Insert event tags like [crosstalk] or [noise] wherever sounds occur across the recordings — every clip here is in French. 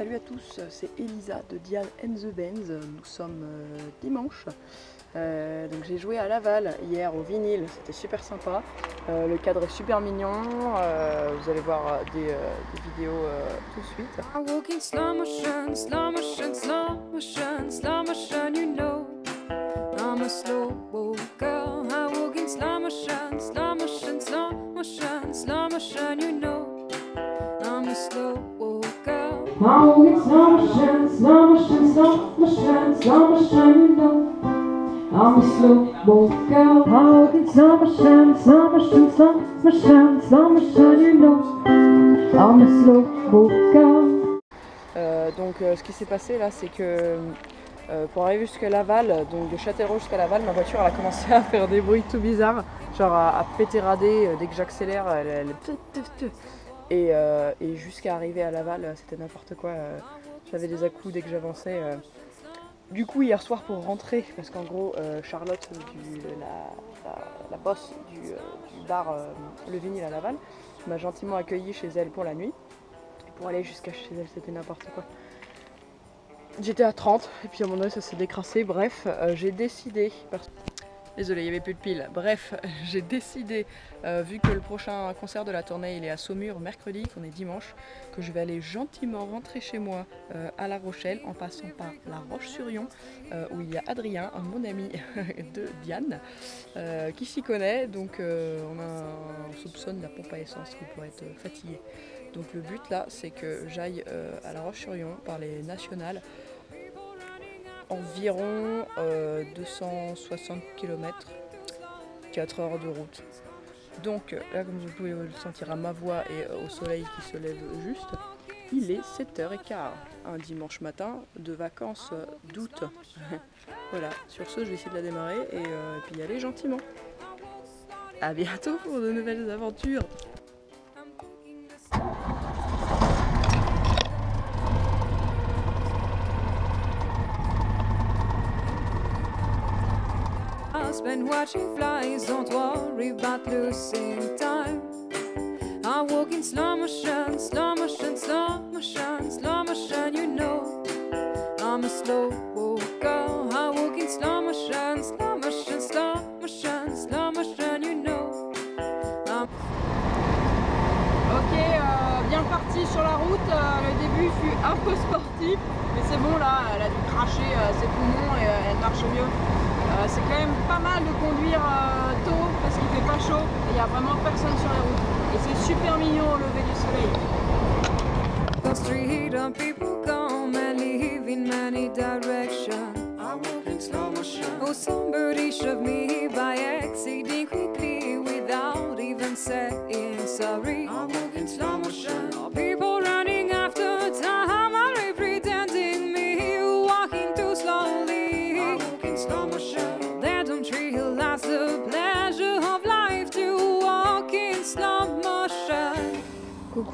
salut à tous, c'est Elisa de Dial and the Benz. Nous sommes euh, dimanche. Euh, donc j'ai joué à Laval hier au vinyle, c'était super sympa. Euh, le cadre est super mignon. Vous allez voir des, vidéos tout de suite. Euh, donc euh, ce qui s'est passé là, c'est que euh, pour arriver jusqu'à Laval, donc de Châtellerault jusqu'à Laval, ma voiture elle a commencé à faire des bruits tout bizarres, genre à, à péter rader euh, dès que j'accélère, elle- et, euh, et jusqu'à arriver à Laval, euh, c'était n'importe quoi. euh, J'avais des à-coups dès que j'avançais. Du coup, hier soir pour rentrer, parce qu'en gros, Charlotte, la, la, boss du, bar euh, Le Vinyle à Laval, m'a gentiment accueilli chez elle pour la nuit. Pour aller jusqu'à chez elle, c'était n'importe quoi. J'étais à 30, et puis à moment donné, ça s'est décrassé. Bref, j'ai décidé. parce- Désolé, il n'y avait plus de piles. Bref, [laughs] j'ai décidé, euh, vu que le prochain concert de la tournée il est à Saumur mercredi, qu'on est dimanche, que je vais aller gentiment rentrer chez moi euh, à La Rochelle en passant par La Roche-sur-Yon, euh, où il y a Adrien, mon ami [laughs] de Diane, qui s'y connaît. Donc on, a, on soupçonne la pompe à essence qui pourrait être fatiguée. Donc le but là, c'est que j'aille à La Roche-sur-Yon par les nationales environ euh, 260 km, 4 heures de route. Donc là, comme vous pouvez le sentir à ma voix et euh, au soleil qui se lève juste, il est 7h15, un dimanche matin de vacances euh, d'août. [laughs] voilà, sur ce, je vais essayer de la démarrer et, euh, et puis y aller gentiment. A bientôt pour de nouvelles aventures Husband watching flies, don't worry about losing time. I walk in slow motion, slow motion, slow motion, slow motion, you know. I'm a slow girl. I walk in slow motion, slow motion, slow motion, slow motion, you know. I'm Ok, euh, bien parti sur la route. Euh, le début fut un peu sportif, mais c'est bon là, elle a dû cracher euh, ses poumons et euh, elle marche mieux. Euh, c'est quand même pas mal de conduire euh, tôt parce qu'il fait pas chaud et il n'y a vraiment personne sur les routes. Et c'est super mignon au lever du soleil. the street and people come and leave in many directions. I walk in slow motion. Oh, somebody shoved me by exiting quickly without even saying sorry.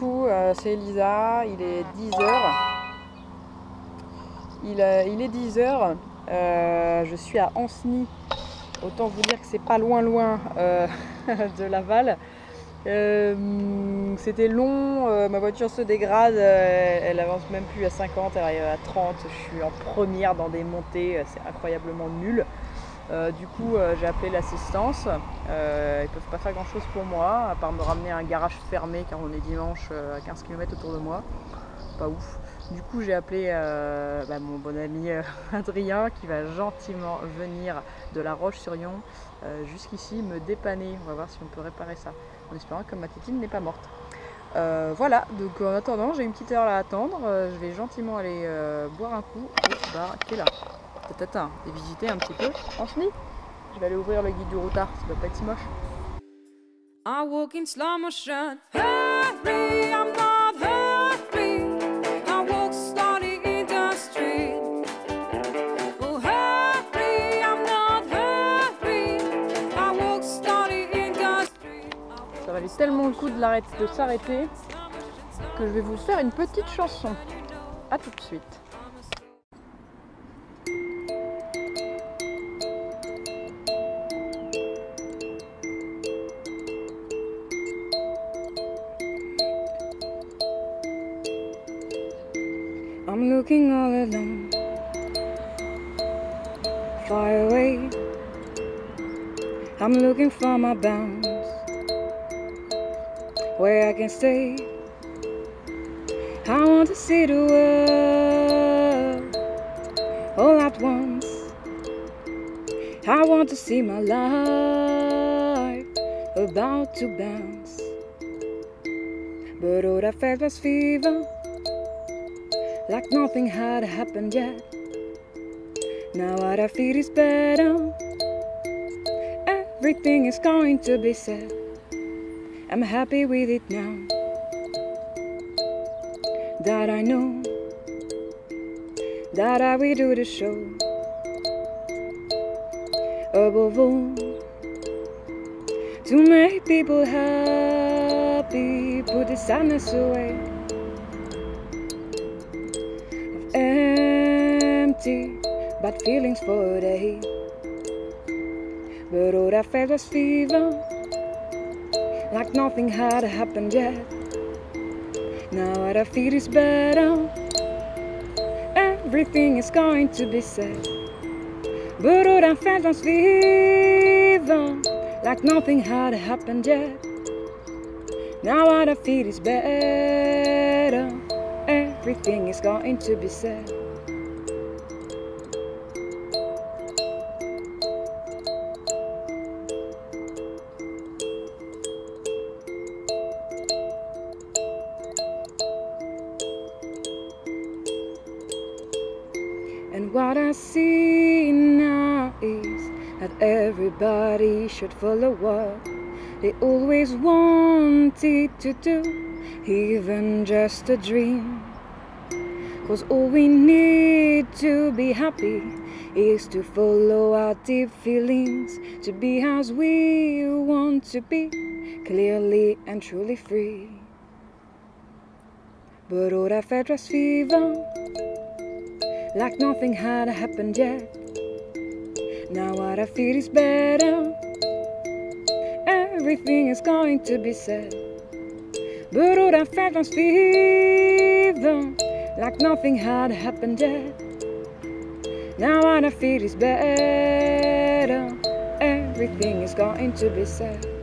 Euh, c'est Elisa, il est 10h. Il, euh, il est 10h, je suis à Ancenis. Autant vous dire que c'est pas loin loin euh, [laughs] de Laval. Euh, C'était long, euh, ma voiture se dégrade, euh, elle avance même plus à 50, elle arrive à 30, je suis en première dans des montées, euh, c'est incroyablement nul. Euh, du coup, euh, j'ai appelé l'assistance. Euh, ils peuvent pas faire grand chose pour moi, à part me ramener à un garage fermé car on est dimanche euh, à 15 km autour de moi. Pas ouf. Du coup, j'ai appelé bah, mon bon ami [laughs] Adrien qui va gentiment venir de la Roche-sur-Yon jusqu'ici me dépanner. On va voir si on peut réparer ça. En espérant que ma tétine n'est pas morte. Voilà, donc en attendant, j'ai une petite heure à attendre. Je vais gentiment aller boire un coup au bar qui est là. Tatatin, et visiter un petit peu Ancenis. Je vais aller ouvrir le guide du routard, ça doit pas être si moche. I walk in slow motion. Hurry, I'm not hurry. I walk slowly in the street. Oh, hurry, I'm not hurry. I walk slowly in the street. Ça valait tellement le coup de, l'arrêter- de s'arrêter que je vais vous faire une petite chanson. A tout de suite. Looking all alone, far away. I'm looking for my bounds, where I can stay. I want to see the world all at once. I want to see my life about to bounce. But all I felt was fever, like nothing had happened yet. Now I feel is better. Everything is going to be said. I'm happy with it now. That I know that I will do the show. Above all, to make people happy, put the sadness away. Empty bad feelings for a day. But all I felt was fever, like nothing had happened yet. Now what I feel is better. Everything is going to be said. But all I felt was fever, like nothing had happened yet. Now what I feel is better. Everything is going to be said. What I see now is that everybody should follow what they always wanted to do, even just a dream. Cause all we need to be happy is to follow our deep feelings, to be as we want to be, clearly and truly free. But felt was fever like nothing had happened yet. Now what I feel is better. Everything is going to be said. But all I felt was fever, like nothing had happened yet. Now what I feel is better. Everything is going to be said.